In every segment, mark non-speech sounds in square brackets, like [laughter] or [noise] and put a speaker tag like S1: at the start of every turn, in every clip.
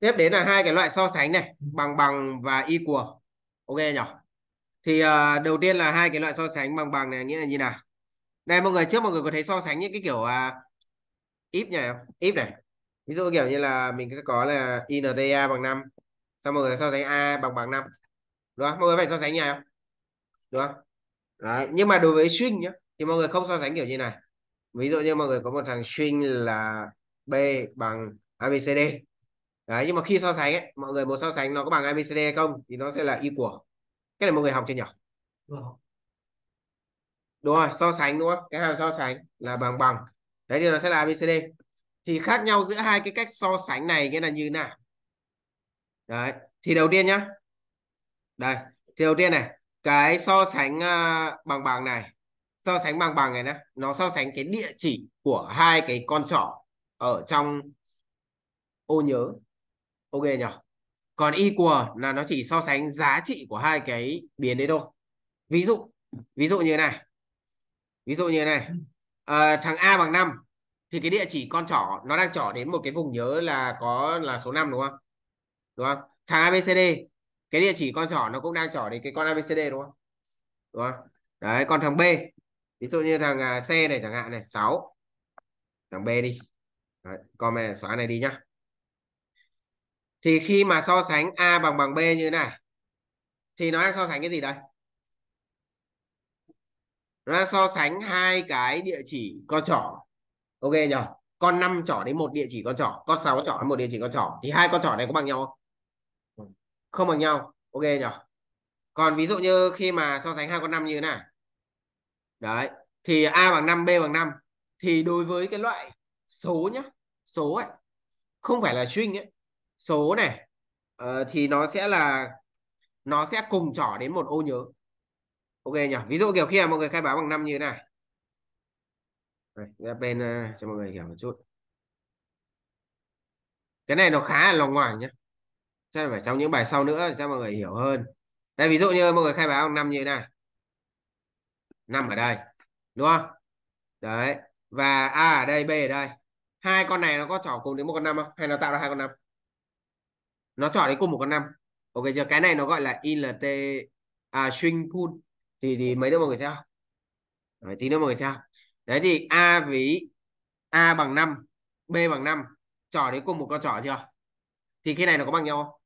S1: tiếp đến là hai cái loại so sánh này bằng bằng và equal. Ok nhỉ? Thì uh, đầu tiên là hai cái loại so sánh bằng bằng này nghĩa là như nào? Đây mọi người trước mọi người có thấy so sánh những cái kiểu uh, if nhỉ? If này. Ví dụ kiểu như là mình sẽ có là inta bằng 5 xong mọi người so sánh a bằng bằng 5 đúng không? Mọi người phải so sánh như không đúng không? Đấy. nhưng mà đối với string nhá thì mọi người không so sánh kiểu như này. Ví dụ như mọi người có một thằng string là b bằng abcd đấy nhưng mà khi so sánh ấy mọi người muốn so sánh nó có bằng abcd không thì nó sẽ là equal cái này mọi người học chưa nhỉ? Đúng rồi so sánh đúng không? Cái hàm so sánh là bằng bằng. Đấy thì nó sẽ là abcd thì khác nhau giữa hai cái cách so sánh này cái là như nào? Đấy thì đầu tiên nhá. Đây thì đầu tiên này cái so sánh uh, bằng bằng này so sánh bằng bằng này nhé nó so sánh cái địa chỉ của hai cái con trỏ ở trong ô nhớ ok nhỉ. Còn equal là nó chỉ so sánh giá trị của hai cái biến đấy thôi. Ví dụ ví dụ như này. Ví dụ như này. À, thằng a bằng 5 thì cái địa chỉ con trỏ nó đang trỏ đến một cái vùng nhớ là có là số 5 đúng không? Đúng không? Thằng abcd cái địa chỉ con trỏ nó cũng đang trỏ đến cái con abcd đúng không? Đúng không? Đấy còn thằng b ví dụ như thằng à, C này chẳng hạn này 6 thằng B đi. Đấy, comment xóa này đi nhá thì khi mà so sánh A bằng bằng B như thế này, thì nó đang so sánh cái gì đây? Nó đang so sánh hai cái địa chỉ con trỏ ok nhỉ? Con 5 trỏ đến một địa chỉ con trỏ con 6 trỏ đến một địa chỉ con trỏ thì hai con trỏ này có bằng nhau không? Không bằng nhau. Ok nhỉ? Còn ví dụ như khi mà so sánh hai con 5 như thế này. Đấy, thì a bằng 5 b bằng 5 thì đối với cái loại số nhá, số ấy, không phải là string ấy số này uh, thì nó sẽ là nó sẽ cùng trỏ đến một ô nhớ. Ok nhỉ? Ví dụ kiểu khi mà mọi người khai báo bằng năm như thế này. Đây, bên uh, cho mọi người hiểu một chút. Cái này nó khá là lòng ngoài nhé chắc là phải trong những bài sau nữa cho mọi người hiểu hơn. Đây ví dụ như mọi người khai báo bằng năm như thế này. Năm ở đây đúng không? Đấy và a ở đây b ở đây. Hai con này nó có trỏ cùng đến một con năm không? Hay nó tạo ra hai con năm? Nó trỏ đến cùng một con năm. Ok chưa? Cái này nó gọi là ilt à, string pool. Thì thì mấy đứa mọi người sao đấy, tí nữa mọi người sao đấy thì a ví a bằng 5 b bằng 5 trỏ đến cùng một con trỏ chưa? Thì khi này nó có bằng nhau không?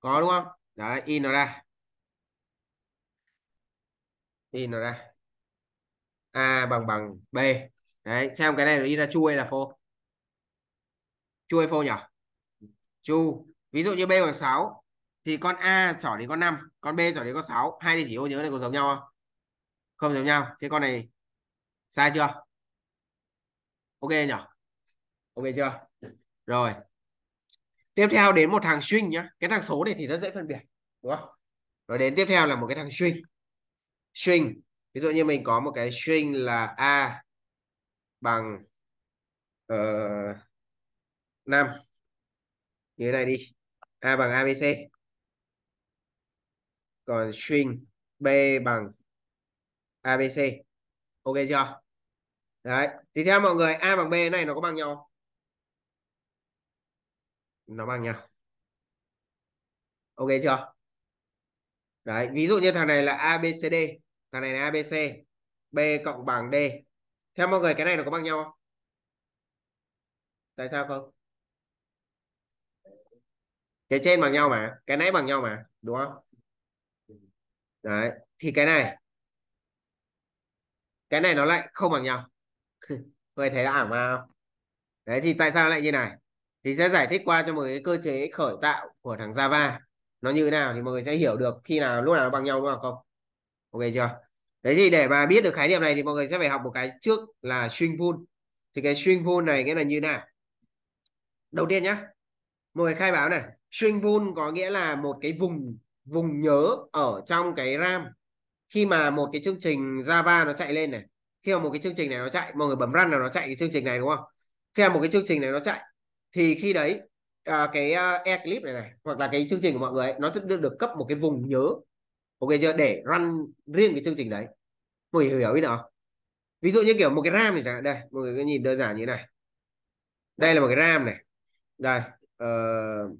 S1: Có đúng không? Đấy in nó ra. In nó ra. A bằng bằng b. Đấy xem cái này nó đi ra chui hay là phô? Chui hay phô nhỉ chu. Ví dụ như b bằng 6 thì con a trỏ đến con 5 con b trỏ đến con 6 hai địa chỉ ô nhớ này có giống nhau không? Không giống nhau. Thế con này sai chưa? Ok nhỉ ok chưa? Rồi. Tiếp theo đến một thằng string nhá. Cái thằng số này thì rất dễ phân biệt đúng không? Rồi đến tiếp theo là một cái thằng string string ví dụ như mình có một cái string là a bằng ờ, uh, 5 như thế này đi. A bằng abc còn string b bằng abc ok chưa? Đấy, thì theo mọi người, a bằng b này nó có bằng nhau nó bằng nhau. Ok chưa? Đấy, ví dụ như thằng này là abcd thằng này là abc b cộng bằng d. Theo mọi người, cái này nó có bằng nhau không? Tại sao không? Cái trên bằng nhau mà, cái nãy bằng nhau mà, đúng không? Đấy, thì cái này. Cái này nó lại không bằng nhau. [laughs] Người thấy là ảo mà. Không đấy, thì tại sao lại như này? Thì sẽ giải thích qua cho mọi người cơ chế khởi tạo của thằng Java. Nó như thế nào thì mọi người sẽ hiểu được khi nào, lúc nào nó bằng nhau, đúng không? Ok chưa? Đấy, thì để mà biết được khái niệm này thì mọi người sẽ phải học một cái trước là string pool thì cái string pool này nghĩa là như nào? Đầu tiên nhá. Mọi người khai báo này string pool có nghĩa là một cái vùng vùng nhớ ở trong cái RAM. Khi mà một cái chương trình Java nó chạy lên này khi mà một cái chương trình này nó chạy mọi người bấm run là nó chạy cái chương trình này đúng không? Khi mà một cái chương trình này nó chạy thì khi đấy à, cái uh, Eclipse này này hoặc là cái chương trình của mọi người ấy, nó sẽ được, được cấp một cái vùng nhớ. Ok chưa? Để run riêng cái chương trình đấy. Mọi người hiểu biết ý nào ví dụ như kiểu một cái ram này chẳng hạn đây mọi người nhìn đơn giản như này. Đây là một cái ram này. Đây uh,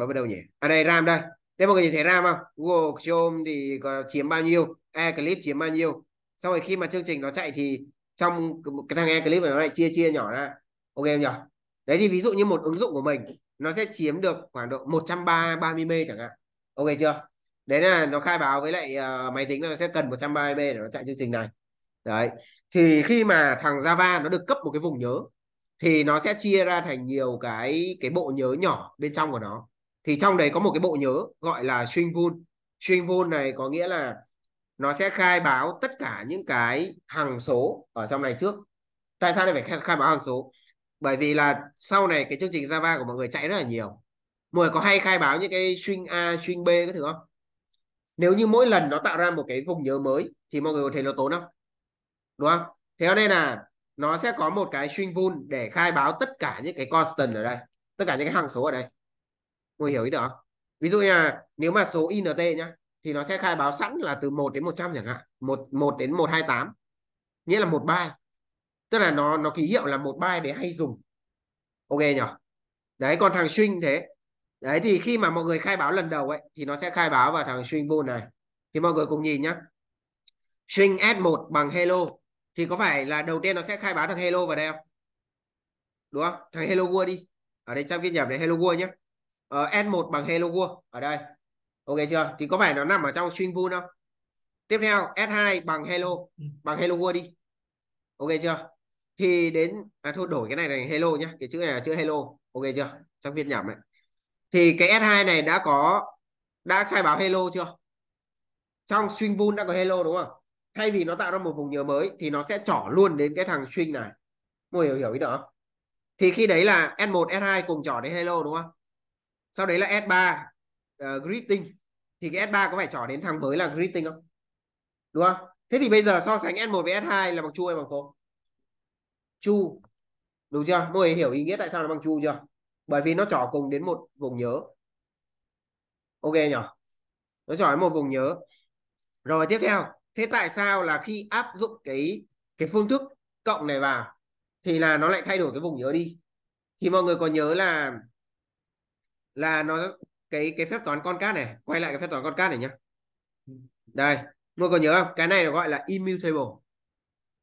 S1: bấm vào đâu nhỉ? À đây RAM đây. Đây mọi người nhìn thấy RAM không? Google Chrome thì có chiếm bao nhiêu? Eclipse chiếm bao nhiêu? Sau rồi khi mà chương trình nó chạy thì trong cái thằng Eclipse nó lại chia chia nhỏ ra. Ok em nhỉ? Đấy thì ví dụ như một ứng dụng của mình nó sẽ chiếm được khoảng độ 130 MB chẳng hạn. Ok chưa? Đấy là nó khai báo với lại uh, máy tính nó sẽ cần 130 MB để nó chạy chương trình này. Đấy. Thì khi mà thằng Java nó được cấp một cái vùng nhớ thì nó sẽ chia ra thành nhiều cái cái bộ nhớ nhỏ bên trong của nó thì trong đấy có một cái bộ nhớ gọi là string pool string pool này có nghĩa là nó sẽ khai báo tất cả những cái hằng số ở trong này trước. Tại sao lại phải khai, báo hằng số? Bởi vì là sau này cái chương trình Java của mọi người chạy rất là nhiều. Mọi người có hay khai báo những cái string A string B các thứ không? Nếu như mỗi lần nó tạo ra một cái vùng nhớ mới thì mọi người có thấy nó tốn không? Đúng không? Thế nên là nó sẽ có một cái string pool để khai báo tất cả những cái constant ở đây tất cả những cái hằng số ở đây mọi hiểu ý được không? Ví dụ như là nếu mà số int nhá, thì nó sẽ khai báo sẵn là từ 1 đến 100 chẳng hạn. 1 1 đến 128 nghĩa là một byte. Tức là nó nó ký hiệu là một byte để hay dùng. Ok nhỉ đấy, còn thằng string thế. Đấy, thì khi mà mọi người khai báo lần đầu ấy, thì nó sẽ khai báo vào thằng string bool này. Thì mọi người cùng nhìn nhá. String s1 bằng hello. Thì có phải là đầu tiên nó sẽ khai báo thằng hello vào đây không? Đúng không? Thằng hello world đi. Ở đây trong viết nhập này hello world nhé Ờ, uh, s1 bằng hello world. Ở đây. Ok chưa? Thì có phải nó nằm ở trong string pool không? Tiếp theo s2 bằng hello. Bằng hello world đi. Ok chưa? Thì đến à thôi đổi cái này thành hello nhé cái chữ này là chữ hello. Ok chưa? Trong phiên nhẩm ấy, thì cái S2 này đã có đã khai báo hello chưa? Trong string pool đã có hello đúng không? Thay vì nó tạo ra một vùng nhớ mới thì nó sẽ trỏ luôn đến cái thằng string này. Mọi hiểu hiểu ý đó thì khi đấy là S1 S2 cùng trỏ đến hello đúng không? Sau đấy là S3 uh, ờ, greeting. Thì cái S3 có phải trỏ đến thằng mới là greeting không? Đúng không? Thế thì bây giờ so sánh S1 với S2 là bằng chu hay bằng không chu. Đúng chưa? Mọi người hiểu ý nghĩa tại sao nó bằng chu chưa? Bởi vì nó trỏ cùng đến một vùng nhớ. Ok nhỉ? Nó trỏ đến một vùng nhớ. Rồi tiếp theo. Thế tại sao là khi áp dụng cái cái phương thức cộng này vào thì là nó lại thay đổi cái vùng nhớ đi? Thì mọi người có nhớ là là nó cái cái phép toán con cát này quay lại cái phép toán con cát này nhá. Đây mọi người nhớ không? Cái này gọi là immutable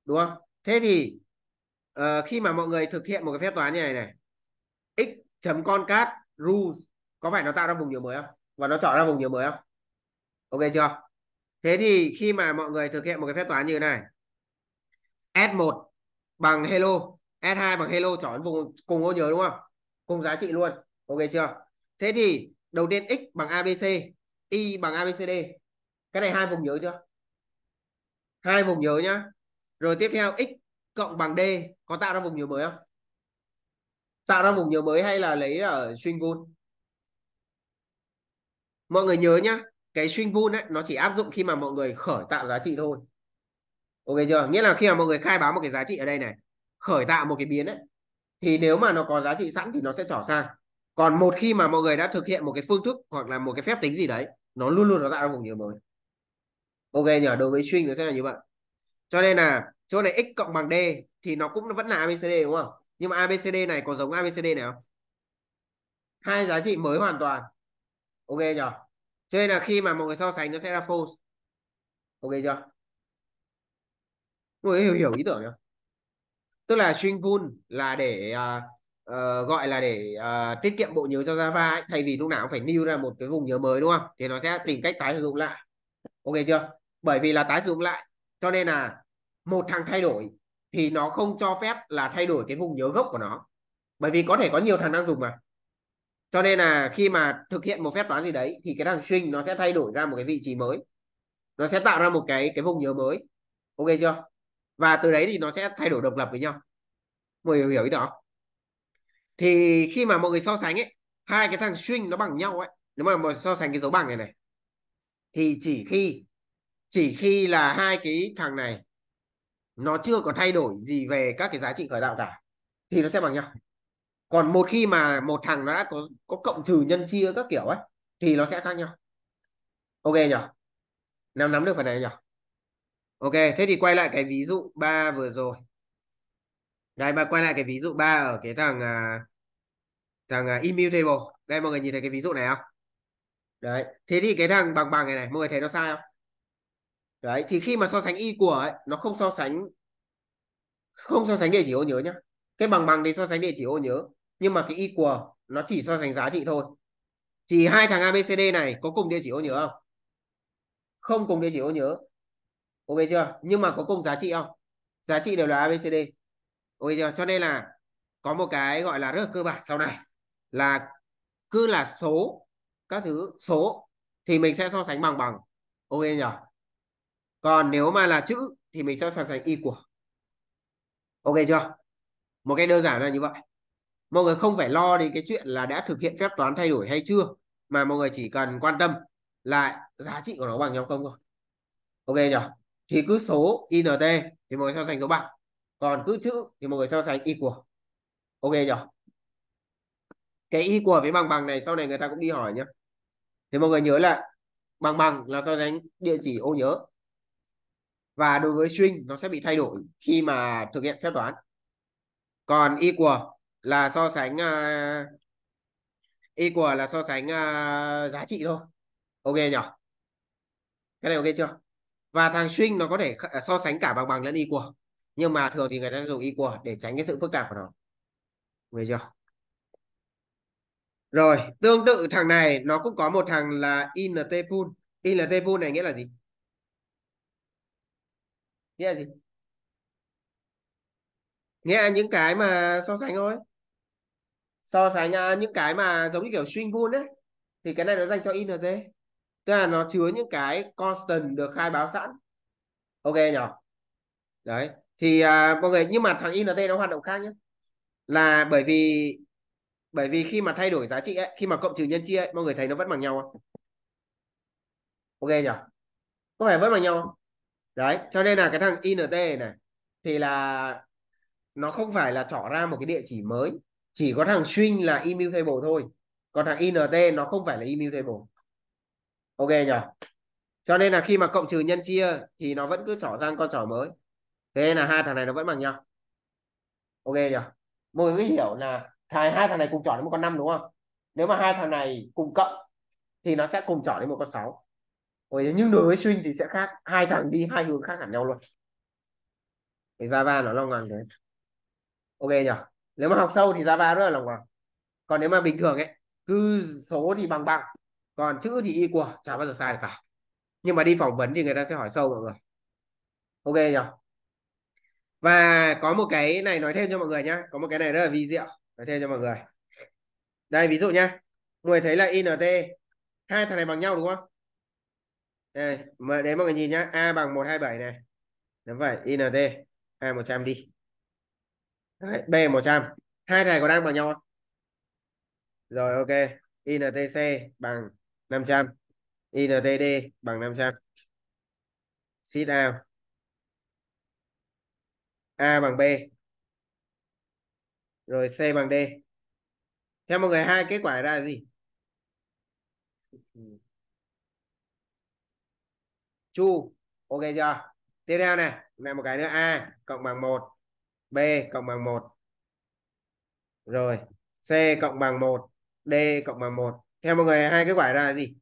S1: đúng không? Thế thì uh, khi mà mọi người thực hiện một cái phép toán như này này x chấm con cát rules có phải nó tạo ra vùng nhiều mới không? Và nó chọn ra vùng nhiều mới không? Ok chưa? Thế thì khi mà mọi người thực hiện một cái phép toán như thế này s1 bằng hello s2 bằng hello chọn vùng cùng ô nhớ đúng không? Cùng giá trị luôn ok chưa? Thế thì đầu tiên x bằng abc y bằng abcd cái này hai vùng nhớ chưa? Hai vùng nhớ nhá. Rồi tiếp theo x cộng bằng d có tạo ra vùng nhớ mới không? Tạo ra vùng nhớ mới hay là lấy ở string pool mọi người nhớ nhá, cái string pool ấy, nó chỉ áp dụng khi mà mọi người khởi tạo giá trị thôi. Ok chưa? Nghĩa là khi mà mọi người khai báo một cái giá trị ở đây này, khởi tạo một cái biến ấy, thì nếu mà nó có giá trị sẵn thì nó sẽ trỏ sang còn một khi mà mọi người đã thực hiện một cái phương thức hoặc là một cái phép tính gì đấy nó luôn luôn nó tạo ra vùng nhiều mới. Ok nhỉ đối với string nó sẽ là như vậy. Cho nên là chỗ này x cộng bằng d thì nó cũng vẫn là abcd đúng không? Nhưng mà abcd này có giống abcd này không? Hai giá trị mới hoàn toàn. Ok nhỉ. Cho nên là khi mà mọi người so sánh nó sẽ ra false. Ok chưa? Mọi người hiểu hiểu ý tưởng không tức là string pool là để uh, uh, gọi là để uh, tiết kiệm bộ nhớ cho Java ấy. thay vì lúc nào cũng phải new ra một cái vùng nhớ mới đúng không? Thì nó sẽ tìm cách tái sử dụng lại. Ok chưa? Bởi vì là tái sử dụng lại cho nên là một thằng thay đổi thì nó không cho phép là thay đổi cái vùng nhớ gốc của nó. Bởi vì có thể có nhiều thằng đang dùng mà. Cho nên là khi mà thực hiện một phép toán gì đấy thì cái thằng string nó sẽ thay đổi ra một cái vị trí mới. Nó sẽ tạo ra một cái cái vùng nhớ mới. Ok chưa? Và từ đấy thì nó sẽ thay đổi độc lập với nhau. Mọi người hiểu ý đó thì khi mà mọi người so sánh ấy, hai cái thằng string nó bằng nhau ấy, nếu mà mọi người so sánh cái dấu bằng này này, thì chỉ khi chỉ khi là hai cái thằng này nó chưa có thay đổi gì về các cái giá trị khởi tạo cả, thì nó sẽ bằng nhau. Còn một khi mà một thằng nó đã có có cộng trừ nhân chia các kiểu ấy, thì nó sẽ khác nhau. Ok nhỉ? Nào nắm được phần này nhỉ? Ok, thế thì quay lại cái ví dụ ba vừa rồi đây mà quay lại cái ví dụ 3 ở cái thằng à, thằng uh, immutable. Đây mọi người nhìn thấy cái ví dụ này không? Đấy thế thì cái thằng bằng bằng này này mọi người thấy nó sai không? Đấy thì khi mà so sánh y của ấy nó không so sánh không so sánh địa chỉ ô nhớ nhá. Cái bằng bằng thì so sánh địa chỉ ô nhớ nhưng mà cái y của nó chỉ so sánh giá trị thôi. Thì hai thằng ABCD này có cùng địa chỉ ô nhớ không? Không cùng địa chỉ ô nhớ. Ok chưa? Nhưng mà có cùng giá trị không? Giá trị đều là ABCD ok giờ cho nên là có một cái gọi là rất là cơ bản sau này là cứ là số, các thứ, số thì mình sẽ so sánh bằng bằng. Ok nhỉ? Còn nếu mà là chữ thì mình sẽ so sánh y của ok chưa? Một cái đơn giản là như vậy. Mọi người không phải lo đến cái chuyện là đã thực hiện phép toán thay đổi hay chưa, mà mọi người chỉ cần quan tâm là giá trị của nó bằng nhau không thôi. Ok nhỉ? Thì cứ số int thì mọi người so sánh số bằng còn cứ chữ thì mọi người so sánh y của. Ok nhỉ? Cái y của với bằng bằng này sau này người ta cũng đi hỏi nhá. Thì mọi người nhớ là bằng bằng là so sánh địa chỉ ô nhớ. Và đối với string nó sẽ bị thay đổi khi mà thực hiện phép toán. Còn equal là so sánh à, uh, equal là so sánh uh, giá trị thôi. Ok nhỉ? Cái này ok chưa? Và thằng string nó có thể à, so sánh cả bằng bằng lẫn equal nhưng mà thường thì người ta dùng equal để tránh cái sự phức tạp của nó. Được chưa? Rồi, tương tự thằng này, nó cũng có một thằng là int pool. Int pool này nghĩa là gì? Nghĩa là gì? Nghĩa là những cái mà so sánh thôi. So sánh à, những cái mà giống như kiểu string pool ấy, thì cái này nó dành cho int tức là nó chứa những cái constant được khai báo sẵn. Ok nhỉ đấy thì uh, mọi người nhưng mà thằng int nó hoạt động khác nhé là bởi vì bởi vì khi mà thay đổi giá trị ấy khi mà cộng trừ nhân chia ấy, mọi người thấy nó vẫn bằng nhau không? Ok nhỉ? Có phải vẫn bằng nhau không? Đấy cho nên là cái thằng int này thì là nó không phải là trỏ ra một cái địa chỉ mới. Chỉ có thằng string là immutable thôi. Còn thằng int nó không phải là immutable. Ok nhỉ? Cho nên là khi mà cộng trừ nhân chia thì nó vẫn cứ trỏ ra con trỏ mới thế là hai thằng này nó vẫn bằng nhau. Ok nhỉ? Mọi người hiểu là hai hai thằng này cùng chọn đến một con năm đúng không? Nếu mà hai thằng này cùng cộng thì nó sẽ cùng chọn đến một con sáu. Ôi, nhưng đối với swing thì sẽ khác. Hai thằng đi hai hướng khác hẳn nhau luôn. Thì Java nó lòng hoàng thế. Ok nhỉ? Nếu mà học sâu thì Java rất là lòng hoàng. Còn nếu mà bình thường ấy cứ số thì bằng bằng còn chữ thì y của chả bao giờ sai được cả. Nhưng mà đi phỏng vấn thì người ta sẽ hỏi sâu mọi người. Ok nhỉ? Và có một cái này nói thêm cho mọi người nhé có một cái này rất là vi diệu nói thêm cho mọi người. Đây ví dụ nhá. Mọi người thấy là int hai thằng này bằng nhau đúng không? Đây mà để mọi người nhìn nhá. A bằng 127 này. Đúng vậy int a 100 đi. Đấy, b 100 hai thằng này có đang bằng nhau không? Rồi ok. Intc bằng 500 intd bằng 500 sit out a bằng b. Rồi C bằng D. Theo mọi người, hai kết quả ra là gì? Chu. Ok chưa? Tiếp theo này này một cái nữa. A cộng bằng 1 B cộng bằng 1 rồi, C cộng bằng 1 D cộng bằng 1 theo mọi người, hai kết quả ra là gì?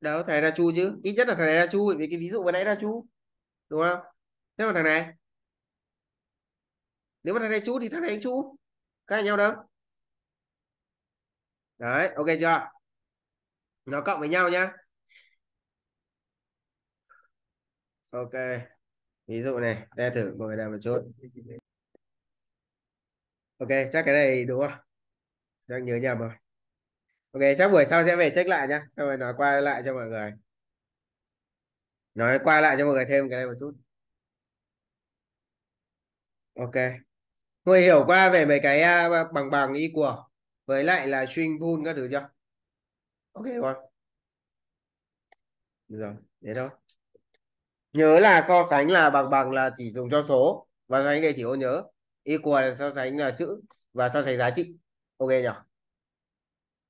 S1: Đâu, thầy ra chu chứ? Ít nhất là thầy ra chu vì cái ví dụ vừa nãy ra chu đúng không? Thế mà thằng này? Nếu mà thằng này chú thì thằng này anh chú. Khác nhau đâu? Đấy, ok chưa? Nó cộng với nhau nhá. Ok. Ví dụ này ta thử mọi người làm một chút. Ok, chắc cái này đúng không? Chắc nhớ nhầm rồi. Ok, chắc buổi sau sẽ về check lại nhá. Xong rồi nói qua lại cho mọi người nói qua lại cho mọi người thêm cái này một chút ok người hiểu qua về mấy cái à, bằng bằng y của với lại là string pool các thứ chưa? Ok không? Được rồi, thế thôi. Nhớ là so sánh là bằng bằng là chỉ dùng cho số và so sánh đây chỉ ô nhớ. Equal là so sánh là chữ và so sánh giá trị. Ok nhỉ?